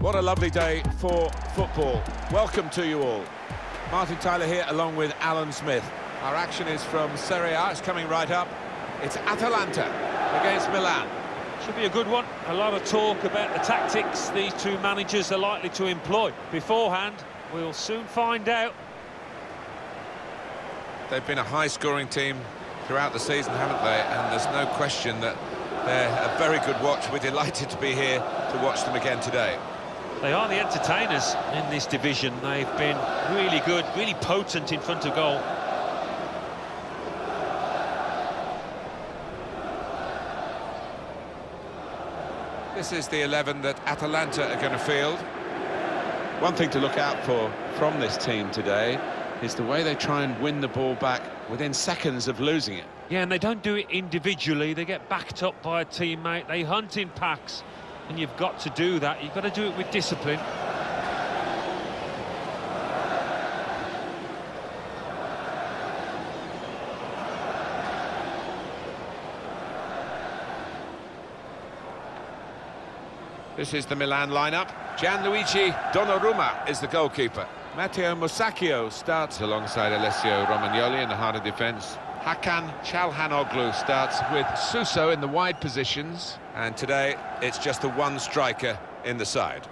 What a lovely day for football. Welcome to you all. Martin Tyler here along with Alan Smith. Our action is from Serie A, it's coming right up. It's Atalanta against Milan. Should be a good one. A lot of talk about the tactics these two managers are likely to employ. Beforehand, we'll soon find out. They've been a high-scoring team throughout the season, haven't they? And there's no question that they're a very good watch. We're delighted to be here to watch them again today. They are the entertainers in this division. They've been really good, really potent in front of goal. This is the 11 that Atalanta are going to field. One thing to look out for from this team today is the way they try and win the ball back within seconds of losing it. Yeah, and they don't do it individually. They get backed up by a teammate. They hunt in packs, and you've got to do that. You've got to do it with discipline. This is the Milan lineup. Gianluigi Donnarumma is the goalkeeper. Mateo Musacchio starts alongside Alessio Romagnoli in the heart of defence. Hakan Çalhanoğlu starts with Suso in the wide positions. And today, it's just the one striker in the side.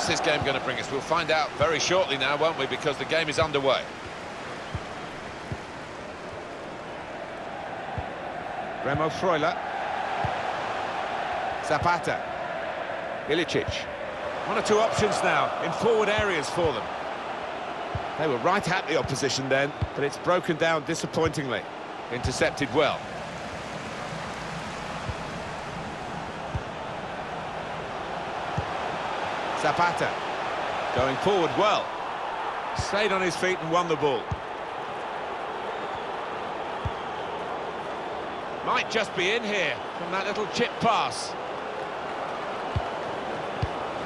What's this game going to bring us? We'll find out very shortly now, won't we? Because the game is underway. Remo Freuler. Zapata. Ilicic. One or two options now in forward areas for them. They were right at the opposition then, but it's broken down disappointingly. Intercepted well. Zapata going forward well. Stayed on his feet and won the ball. Might just be in here from that little chip pass.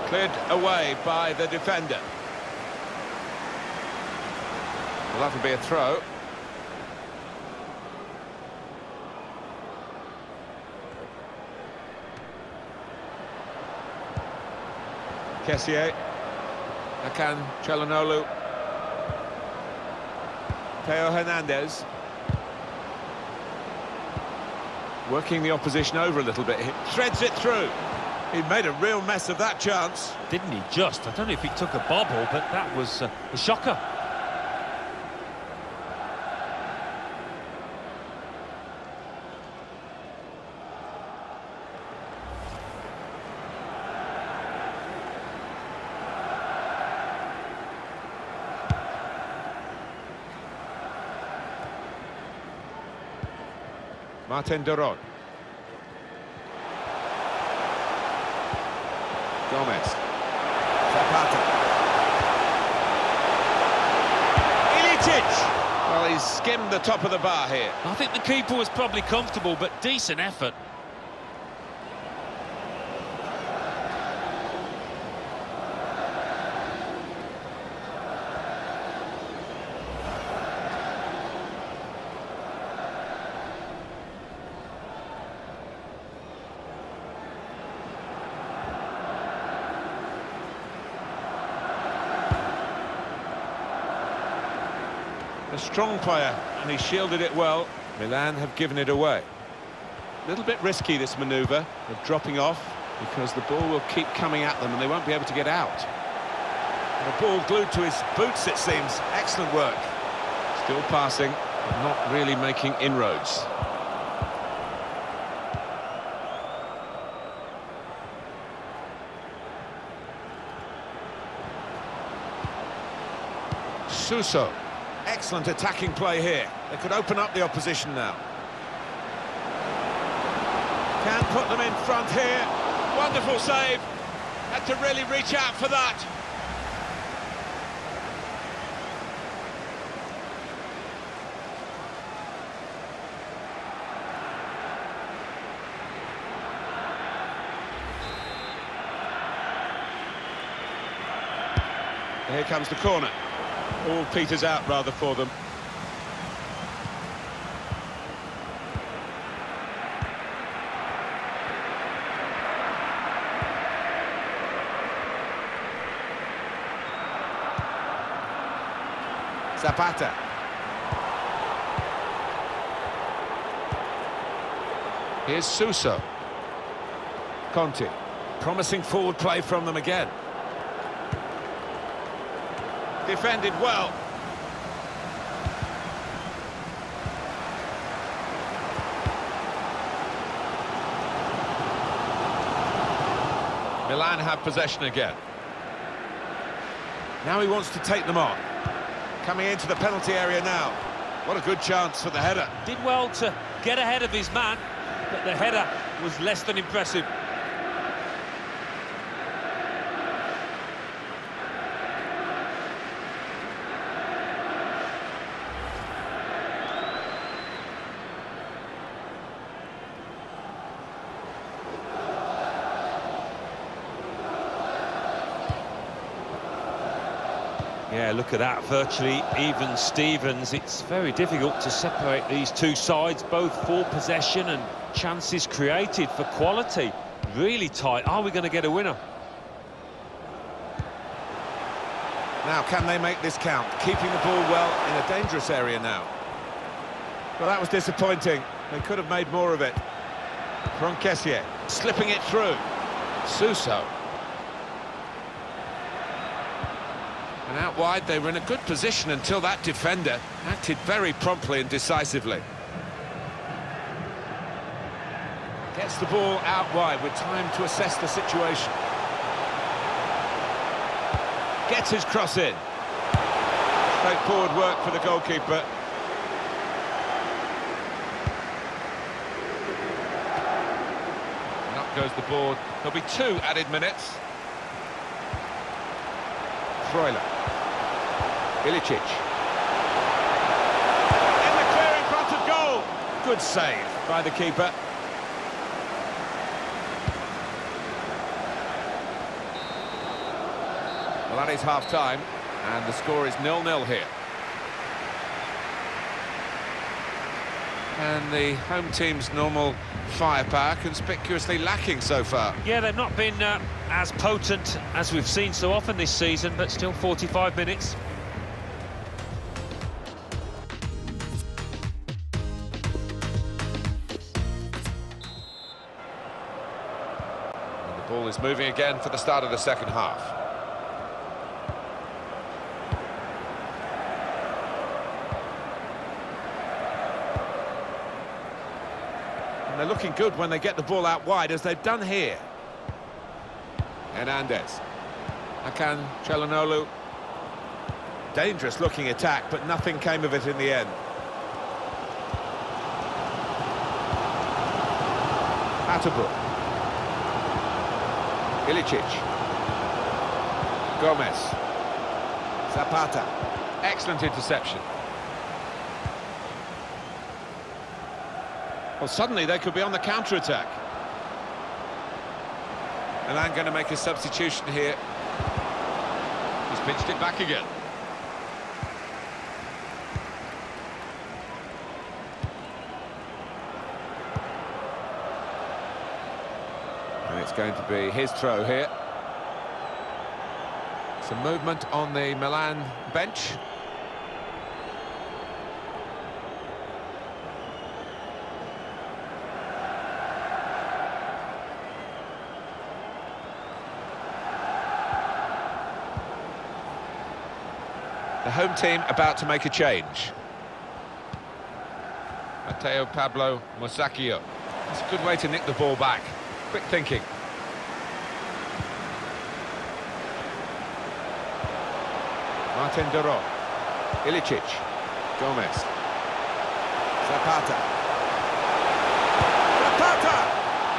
Cleared away by the defender. Well, that'll be a throw. Kessié. Hakan Çalhanoğlu. Theo Hernandez. Working the opposition over a little bit. He threads it through. He made a real mess of that chance. Didn't he just? I don't know if he took a bobble, but that was uh, a shocker. Martin de Roon. Gomez. Zapata. Ilicic! Well, he's skimmed the top of the bar here. I think the keeper was probably comfortable, but decent effort. A strong player, and he shielded it well. Milan have given it away. A little bit risky, this manoeuvre of dropping off, because the ball will keep coming at them and they won't be able to get out. And a ball glued to his boots, it seems. Excellent work. Still passing, but not really making inroads. Suso excellent attacking play here. They could open up the opposition now. Can put them in front here. Wonderful save. Had to really reach out for that. Here comes the corner. All peters out rather for them. Zapata. Here's Suso. Conti. Promising forward play from them again. Defended well. Milan have possession again. Now he wants to take them on. Coming into the penalty area now. What a good chance for the header. Did well to get ahead of his man, but the header was less than impressive. Yeah, look at that, virtually even Stevens. It's very difficult to separate these two sides, both for possession and chances created for quality. Really tight. Are we going to get a winner? Now, can they make this count? Keeping the ball well in a dangerous area now. Well, that was disappointing. They could have made more of it. From Kessié, slipping it through. Suso. And out wide, they were in a good position until that defender acted very promptly and decisively. Gets the ball out wide with time to assess the situation. Gets his cross in. Straightforward work for the goalkeeper. And up goes the board. There'll be two added minutes. Freuler. Ilicic. In the clear in front of goal. Good save by the keeper. Well, that is half-time, and the score is nil-nil here. And the home team's normal firepower conspicuously lacking so far. Yeah, they've not been uh, as potent as we've seen so often this season, but still 45 minutes. Is moving again for the start of the second half. And they're looking good when they get the ball out wide, as they've done here. Hernandez. Hakan Çalhanoğlu. Dangerous looking attack, but nothing came of it in the end. Atterbrook. Ilicic. Gomez. Zapata. Excellent interception. Well, suddenly they could be on the counter-attack. And I'm going to make a substitution here. He's pitched it back again. It's going to be his throw here. Some movement on the Milan bench. The home team about to make a change. Mateo Pablo Musacchio. It's a good way to nick the ball back. Quick thinking. Martin de Roon. Ilicic. Gomez. Zapata. Zapata!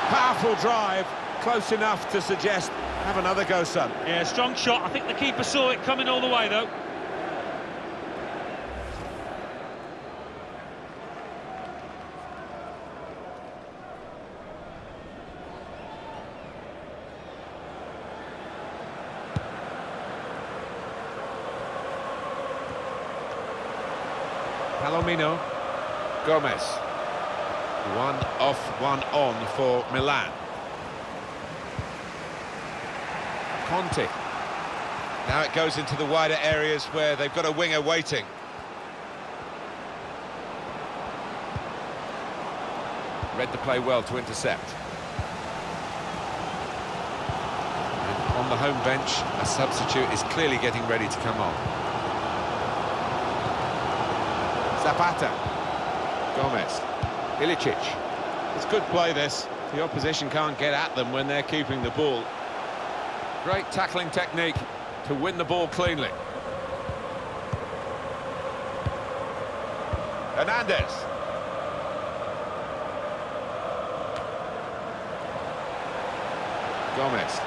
Powerful drive. Close enough to suggest have another go, son. Yeah, strong shot. I think the keeper saw it coming all the way, though. Palomino. Gomez. One off, one on for Milan. Conti. Now it goes into the wider areas where they've got a winger waiting. Read the play well to intercept. And on the home bench, a substitute is clearly getting ready to come on. Zapata. Gomez. Ilicic. It's good play, this. The opposition can't get at them when they're keeping the ball. Great tackling technique to win the ball cleanly. Hernandez. Gomez.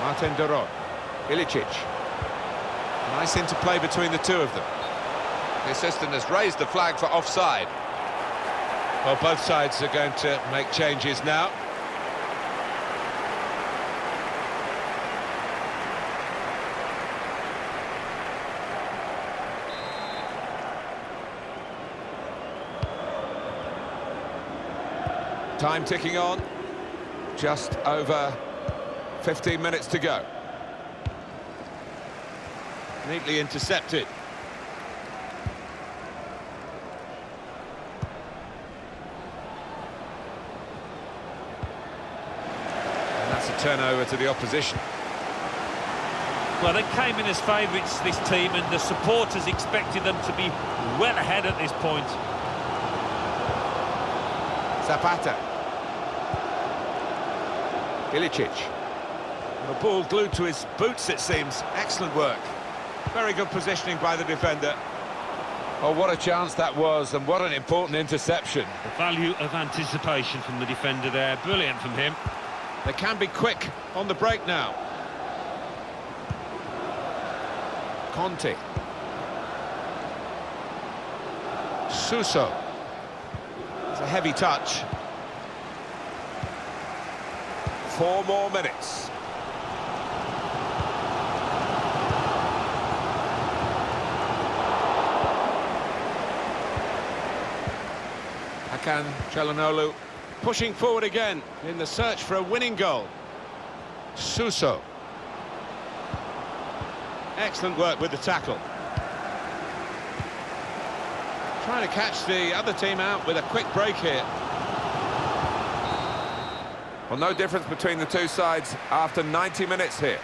Martin de Roon. Ilicic. Nice interplay between the two of them. The assistant has raised the flag for offside. Well, both sides are going to make changes now. Time ticking on. Just over 15 minutes to go. Neatly intercepted. And that's a turnover to the opposition. Well, they came in as favourites, this team, and the supporters expected them to be well ahead at this point. Zapata. Ilicic. The ball glued to his boots, it seems. Excellent work. Very good positioning by the defender. Oh, what a chance that was, and what an important interception. The value of anticipation from the defender there, brilliant from him. They can be quick on the break now. Conti. Suso. It's a heavy touch. Four more minutes. Hakan Çalhanoğlu pushing forward again in the search for a winning goal. Suso. Excellent work with the tackle. Trying to catch the other team out with a quick break here. Well, no difference between the two sides after 90 minutes here.